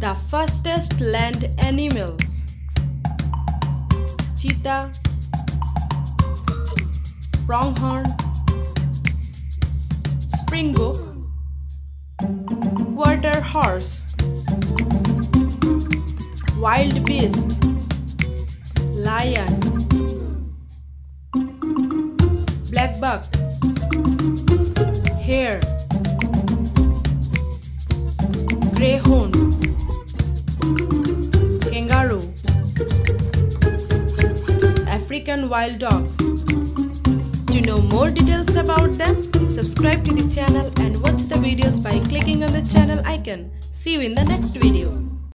The fastest land animals. Cheetah. Pronghorn. Springbok Quarter horse. Wild beast. Lion. Black buck. Hare African wild dog To know more details about them, subscribe to the channel and watch the videos by clicking on the channel icon. See you in the next video.